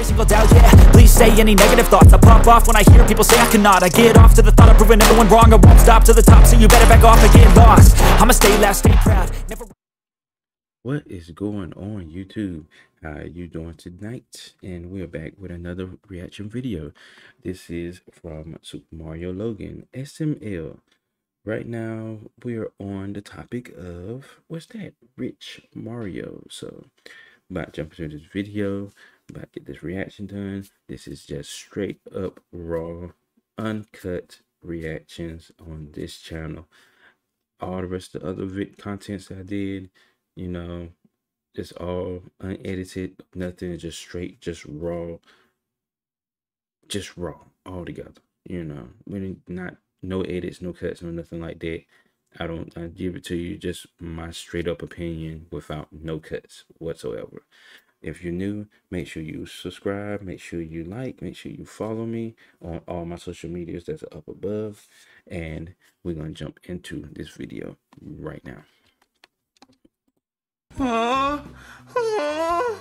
every single doubt, yeah Please say any negative thoughts I pop off when I hear people say I cannot I get off to the thought of proving everyone wrong I won't stop to the top, so you better back off and get lost I'ma stay loud, stay proud, never... What is going on YouTube? How are you doing tonight? And we're back with another reaction video. This is from Super Mario Logan SML. Right now we are on the topic of what's that? Rich Mario. So about to jump into this video, to get this reaction done. This is just straight up raw, uncut reactions on this channel. All the rest of the other vid contents I did you know it's all unedited. Nothing just straight just raw. Just raw all together you know. We not no edits no cuts no nothing like that. I don't I give it to you just my straight up opinion without no cuts whatsoever if you're new make sure you subscribe make sure you like make sure you follow me on all my social medias that's up above and we're gonna jump into this video right now Huh?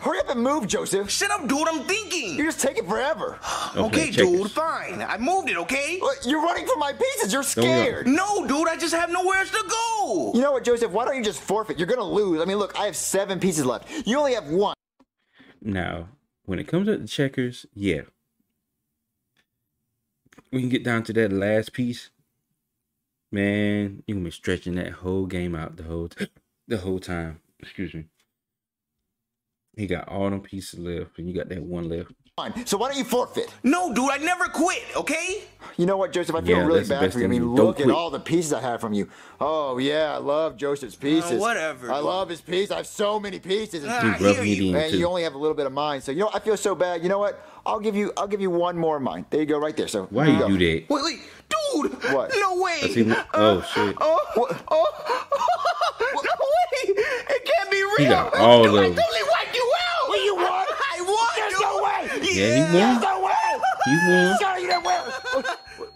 Hurry up and move, Joseph. Shut up, dude. I'm thinking. You're just taking forever. okay, checkers. dude. Fine. I moved it. Okay. Look, You're running for my pieces. You're scared. No, dude. I just have nowhere else to go. You know what, Joseph? Why don't you just forfeit? You're gonna lose. I mean, look, I have seven pieces left. You only have one. Now, when it comes to the checkers, yeah. We can get down to that last piece. Man, you're gonna be stretching that whole game out the whole the whole time. Excuse me. He got all them pieces left, and you got that one left. Fine. So why don't you forfeit? No, dude. I never quit. Okay. You know what, Joseph? I feel Yeah, really bad for you. I mean, look Don't at all the pieces I have from you. Oh yeah, I love Joseph's uh, pieces. whatever, I dude. love his piece. I have so many pieces. Ah, Dude, I rub you. in and you only have a little bit of mine. So you know, I feel so bad. You know what? I'll give you. I'll give you one more of mine. There you go, right there. So Why here you go. do that? Wait, wait, dude. What? No way. I see- uh, oh, shit. Oh, What? oh. no way. It can't be real. He got all dude, of I them. totally wiped you out. Well, you won. I won. There's dude. no way. Yeah, he won. No way. He won. Sorry, you didn't win.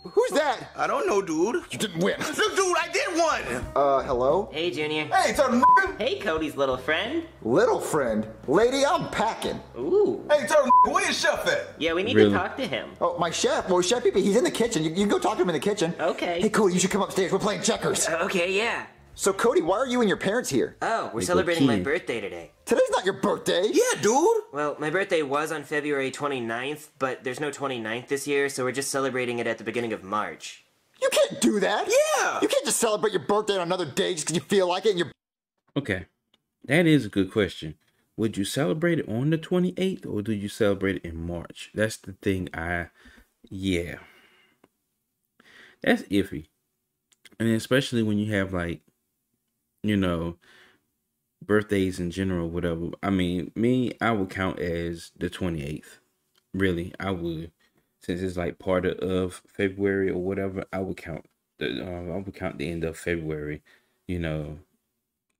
Who's that? I don't know, dude. You didn't win. Look, dude. I did one. Uh, hello? Hey, Junior. Hey, turn. Hey, Cody's little friend. Little friend. Lady, I'm packing. Ooh. Hey, turn. Where's Chef at? Yeah, we need Really? to talk to him. Oh, my chef. Well, Chef Pee he's in the kitchen. You, you can go talk to him in the kitchen. Okay. Hey, Cody, you should come upstairs. We're playing checkers. Okay, yeah. So, Cody, why are you and your parents here? Oh, we're They go celebrating my birthday today. Today's not your birthday. Yeah, dude. Well, my birthday was on February 29th, but there's no 29th this year, so we're just celebrating it at the beginning of March. You can't do that. Yeah. You can't just celebrate your birthday on another day just because you feel like it and you're. Okay, that is a good question. Would you celebrate it on the 28th or do you celebrate it in March? That's the thing I, yeah. That's iffy. And especially when you have like, you know, birthdays in general, whatever. I mean, me, I would count as the 28th. Really, I would. Since it's like part of, February or whatever, I would count the uh, I would count the end of February, you know,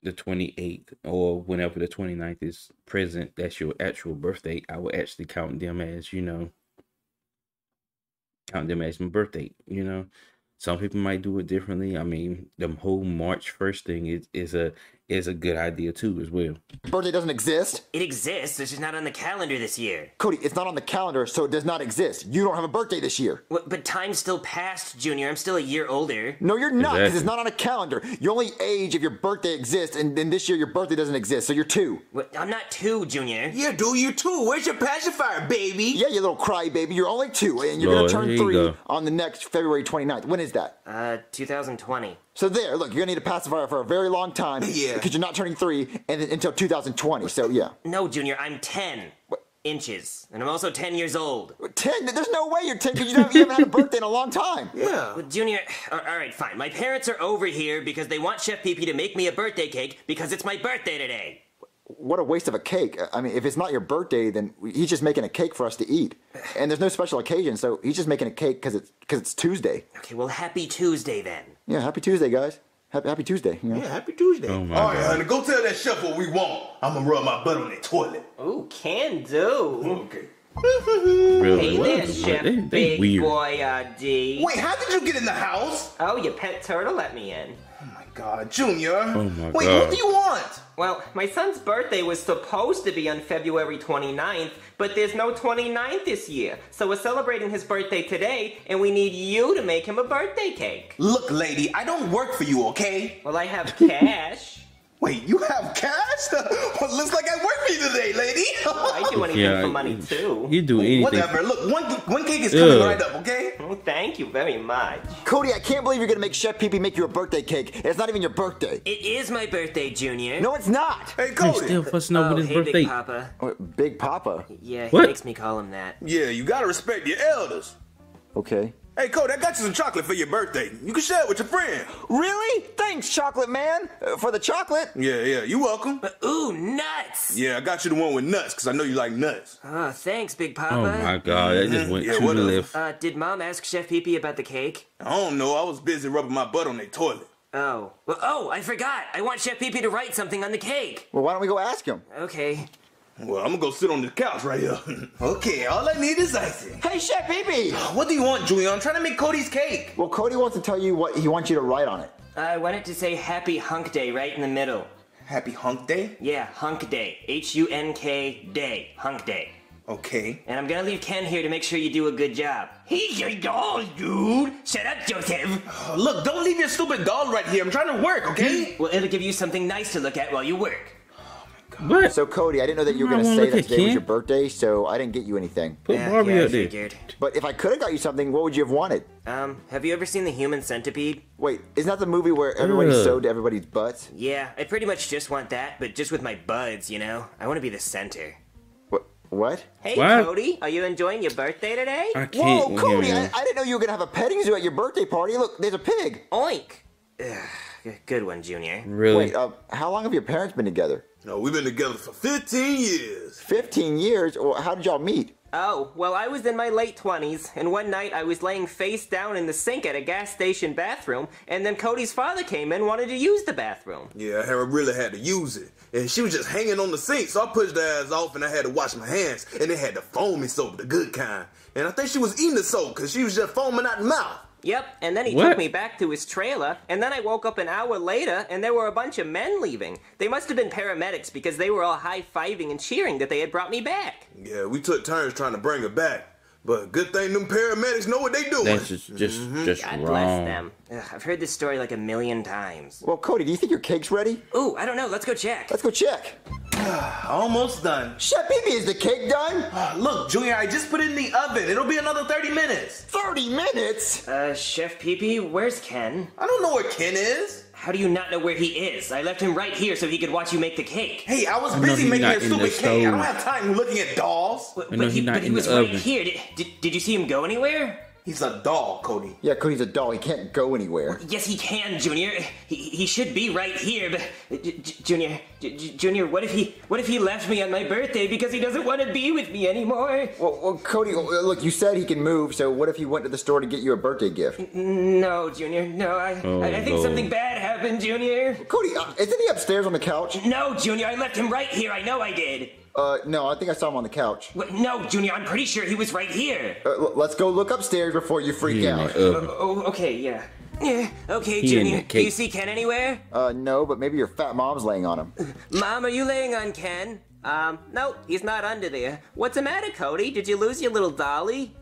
the 28th or whenever the 29th is present, that's your actual birthday. I would actually count them as, you know, count them as my birthday, you know. Some people might do it differently. I mean, the whole March first thing is is a is a good idea too as well. Birthday doesn't exist. It exists, it's just not on the calendar this year. Cody, it's not on the calendar, so it does not exist. You don't have a birthday this year. What, but time's still passed, Junior. I'm still a year older. No, you're not, because it's not on a calendar. You only age if your birthday exists, and then this year your birthday doesn't exist, so you're two. What, I'm not two, Junior. Yeah, dude. you two? Where's your pacifier, baby? Yeah, you little crybaby. You're only two, and you're Lord, gonna turn three go. on the next February 29th. When is that? Uh, 2020. So there, look, you're gonna need a pacifier for a very long time. Yeah. Because you're not turning three and until 2020. So yeah. No, Junior, I'm 10 inches, and I'm also 10 years old. Ten? There's no way you're ten because you, don't- you haven't had a birthday in a long time. Yeah. Well, Junior, all right, fine. My parents are over here because they want Chef Pee Pee to make me a birthday cake because it's my birthday today. What a waste of a cake. I mean, if it's not your birthday, then he's just making a cake for us to eat, and there's no special occasion, so he's just making a cake because it's because it's Tuesday. Okay, well, happy Tuesday then. Yeah, happy Tuesday, guys. Happy Happy Tuesday. You know? Yeah, happy Tuesday. Oh my All right, God. honey, go tell that chef what we want. I'm gonna rub my butt on that toilet. Oh, can do. Okay. Really, Hey what? there, What? Chef They, they Big weird. Boy uh, D. Wait, how did you get in the house? Oh, your pet turtle let me in. Oh my God, Junior. Oh my Wait, God. what do you want? Well, my son's birthday was supposed to be on February 29th, but there's no 29th this year. So we're celebrating his birthday today, and we need you to make him a birthday cake. Look, lady, I don't work for you, okay? Well, I have cash. Wait, you have cash? well, looks like I work for you today, lady. I do anything Yeah, for money too. You do anything. Whatever. Look, one one cake is coming Ugh. right up, okay? Oh, thank you very much. Cody, I can't believe you're gonna make Chef Pee Pee make you a birthday cake. It's not even your birthday. It is my birthday, Junior. No, it's not. Hey, He's Cody. still fussing oh, over his hey, birthday. Big Papa. What, Big Papa. Yeah, What? makes me call him that. Yeah, you gotta respect your elders. Okay. Hey, Cody, I got you some chocolate for your birthday. You can share it with your friend. Really? Thanks, Chocolate Man, uh, for the chocolate. Yeah, yeah, you welcome. Ooh, nuts! Yeah, I got you the one with nuts, because I know you like nuts. Oh, thanks, Big Papa. Oh my god, that just went Yeah, to what the left. Uh, did Mom ask Chef Pee Pee about the cake? I don't know, I was busy rubbing my butt on their toilet. Oh. Well, oh, I forgot. I want Chef Pee Pee to write something on the cake. Well, why don't we go ask him? Okay. Well, I'm gonna go sit on the couch right here. okay, all I need is icing. Hey, Chef Pee Pee. What do you want, Julian? I'm trying to make Cody's cake. Well, Cody wants to tell you what he wants you to write on it. I want it to say Happy Hunk Day right in the middle. Happy Hunk Day? Yeah, Hunk Day. H U N K Day. Hunk Day. Okay. And I'm gonna leave Ken here to make sure you do a good job. He's your doll, dude. Shut up, Joseph. Look, don't leave your stupid doll right here. I'm trying to work, okay? Well, it'll give you something nice to look at while you work. What? So, Cody, I didn't know that you were going to say that at today was your birthday, so I didn't get you anything. Put Yeah, Barbie yeah, up there. figured. But if I could have got you something, what would you have wanted? Um, have you ever seen The Human Centipede? Wait, isn't that the movie where everybody's Ugh. sewed to everybody's butts? Yeah, I pretty much just want that, but just with my buds, you know? I want to be the center. What? What? Hey, What? Cody, are you enjoying your birthday today? I can't Whoa, Cody! I, I didn't know you were gonna have a petting zoo at your birthday party. Look, there's a pig. Oink. Ugh, good one, Junior. Really? Wait, uh, how long have your parents been together? No, we've been together for 15 years. 15 years? Or how did y'all meet? Oh, well, I was in my late 20s, and one night I was laying face down in the sink at a gas station bathroom, and then Cody's father came in and wanted to use the bathroom. Yeah, I really had to use it. And she was just hanging on the sink, so I pushed her ass off and I had to wash my hands. And they had the foamy soap, the good kind. And I think she was eating the soap because she was just foaming out the mouth. Yep, and then he What? took me back to his trailer, and then I woke up an hour later, and there were a bunch of men leaving. They must have been paramedics because they were all high fiving and cheering that they had brought me back. Yeah, we took turns trying to bring her back. But good thing them paramedics know what they doing. That's just just just God wrong. bless them. Ugh, I've heard this story like a million times. Well, Cody, do you think your cake's ready? Ooh, I don't know. Let's go check. Let's go check. Almost done. Chef Pee is the cake done? Look, Junior, I just put it in the oven. It'll be another 30 minutes. 30 minutes? Uh, Chef Pee where's Ken? I don't know where Ken is. How do you not know where he is? I left him right here so he could watch you make the cake. Hey, I was I busy making not a in stupid cake. I don't have time looking at dolls. But, but he, he's not but he in the was right oven. here. Did, did, did you see him go anywhere? He's a doll, Cody. Yeah, Cody's a doll. He can't go anywhere. Yes, he can, Junior. He, he should be right here, but J- J- Junior, J- J- Junior, what if he what if he left me on my birthday because he doesn't want to be with me anymore? Well, well, Cody, uh, look, you said he can move, so what if he went to the store to get you a birthday gift? No, Junior, no. I Oh, I, I think Lord. something bad happened, Junior. Cody, uh, isn't he upstairs on the couch? No, Junior, I left him right here. I know I did. Uh, no, I think I saw him on the couch. What? No, Junior, I'm pretty sure he was right here. Uh, l- let's go look upstairs before you freak He out. the oven. Oh, okay, yeah. Yeah, okay, He Junior. the Do you see Ken anywhere? Uh, no, but maybe your fat mom's laying on him. Mom, are you laying on Ken? Um, no, he's not under there. What's the matter, Cody? Did you lose your little dolly?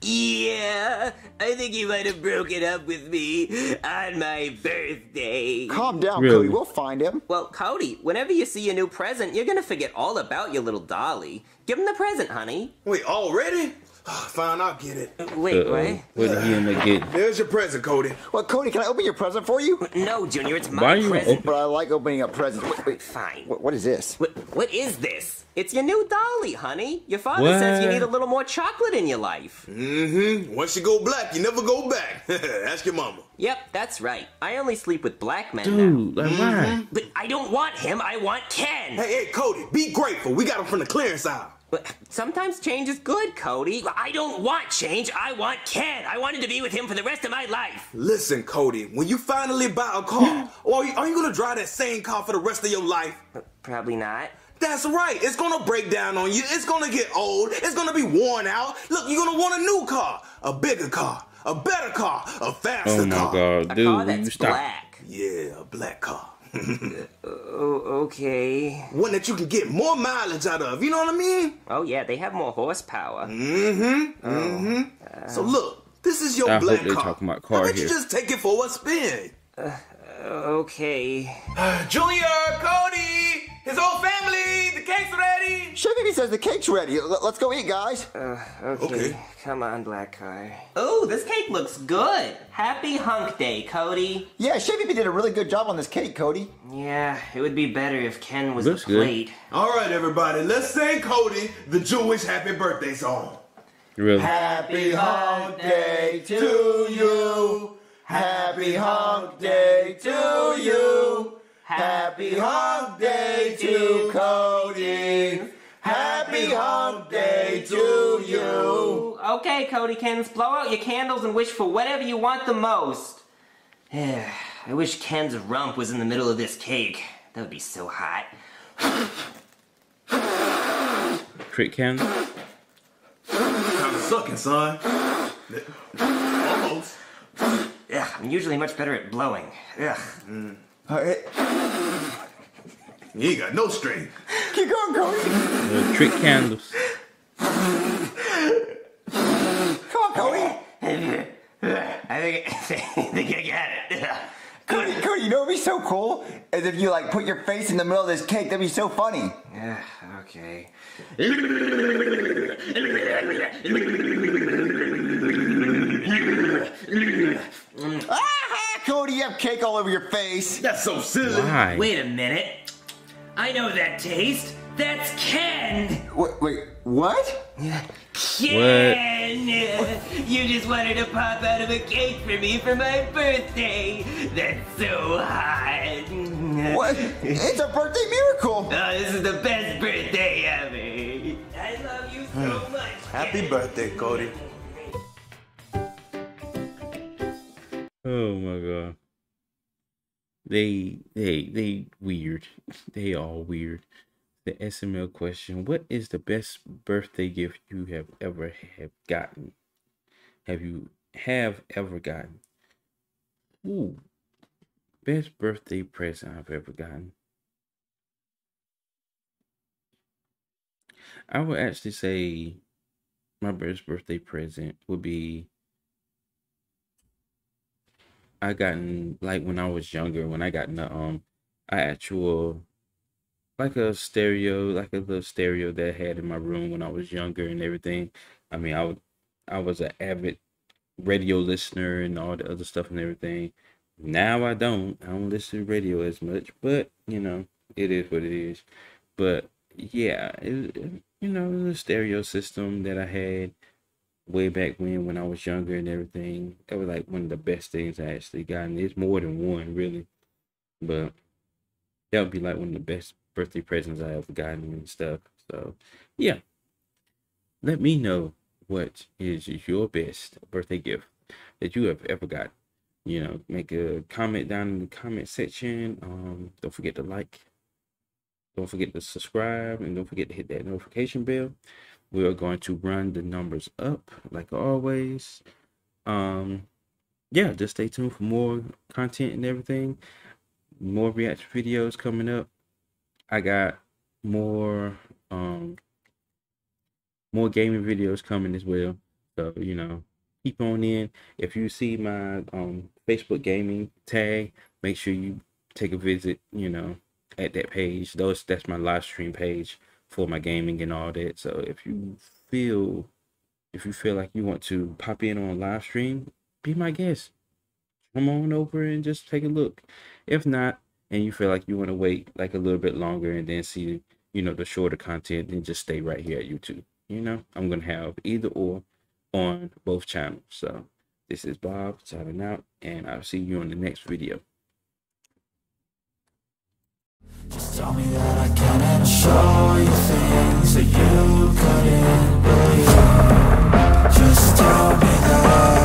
Yeah, I think he might have broken up with me on my birthday. Calm down, Really? Cody. We'll find him. Well, Cody, whenever you see a new present, you're gonna forget all about your little dolly. Give him the present, honey. Wait, already? Fine, I'll get it. Wait, Uh-oh. what? What did he end up getting? There's your present, Cody. Well, Cody, can I open your present for you? No, Junior, it's my Why you present. But I like opening up presents. Wait, wait, Fine. what, what is this? What, what is this? It's your new dolly, honey. Your father says you need a little more chocolate in your life. Mm-hmm. Once you go black, you never go back. Ask your mama. Yep, that's right. I only sleep with black men now. Dude, like why? But I don't want him, I want Ken. Hey, hey, Cody, be grateful. We got him from the clearance aisle. But sometimes change is good, Cody. I don't want change, I want Ken. I wanted to be with him for the rest of my life. Listen, Cody, when you finally buy a car, are you, are you gonna drive that same car for the rest of your life? Probably not. That's right. It's gonna break down on you. It's gonna get old. It's gonna be worn out. Look, you're gonna want a new car, a bigger car, a better car, a faster car. Oh my car. god, A dude, car will that's you stop? black. Yeah, a black car. Oh, okay. One that you can get more mileage out of. You know what I mean? Oh yeah, they have more horsepower. Mm-hmm. Mm-hmm. so look, this is your I hope black they car. talking about car How car about you here. just take it for a spin? Okay. Junior, Cody, his whole family, the cake's ready. Chef Pee Pee says the cake's ready. L- let's go eat, guys. Uh, okay. Okay. Come on, black car. Oh, this cake looks good. Happy Hunk Day, Cody. Yeah, Chef Pee Pee did a really good job on this cake, Cody. Yeah, it would be better if Ken was Looks the good. plate. All right, everybody, let's sing Cody the Jewish happy birthday song. Really? Happy Hunk Day to you. Happy Hunk Day to you. Happy Hunk Day to Cody. Hunk to you. Okay, Cody Kens, blow out your candles and wish for whatever you want the most. I wish Ken's rump was in the middle of this cake. That would be so hot. Trick can? Kind of sucking, son. Almost. Ugh, I'm usually much better at blowing. Ugh. Hey, You ain't got no strength. keep going, Cody. Uh, trick candles. Come on, Cody. I think, I think I got it. Cody, Cody, you know what'd be so cool? Is if you like put your face in the middle of this cake. That'd be so funny. Yeah, okay. Ah, Cody, you have cake all over your face. That's so silly. Why? Wait a minute. I know that taste. That's Ken. Wait, wait, what? Ken! You just wanted to pop out of a cake for me for my birthday. That's so hot. What? It's a birthday miracle. Oh, this is the best birthday ever. I love you so hmm. much. Happy Ken. birthday, Cody. Oh my god. They they they weird. They all weird. The SML question, what is the best birthday gift you have ever have gotten? Have you have ever gotten? Ooh. Best birthday present I've ever gotten. I would actually say my best birthday present would be I gotten like when I was younger, when I got in the um actual like a stereo, like a little stereo that I had in my room when I was younger and everything. I mean, I would I was an avid radio listener and all the other stuff and everything. Now I don't. I don't listen to radio as much, but you know, it is what it is. But yeah, it, you know, the stereo system that I had way back when when I was younger and everything. That was like one of the best things I actually gotten. It's more than one really. But that would be like one of the best birthday presents I ever gotten and stuff. So yeah. Let me know what is your best birthday gift that you have ever got. You know, make a comment down in the comment section. Um, don't forget to like, don't forget to subscribe, and don't forget to hit that notification bell we are going to run the numbers up like always um yeah just stay tuned for more content and everything more reaction videos coming up i got more um more gaming videos coming as well so you know keep on in if you see my um facebook gaming tag make sure you take a visit you know at that page those that's my live stream page for my gaming and all that. So if you feel if you feel like you want to pop in on live stream, be my guest. Come on over and just take a look. If not, and you feel like you want to wait like a little bit longer and then see, you know, the shorter content, then just stay right here at YouTube. You know, I'm gonna have either or on both channels. So this is Bob signing out, and I'll see you on the next video. Just tell me that I show you things that you couldn't believe Just tell me that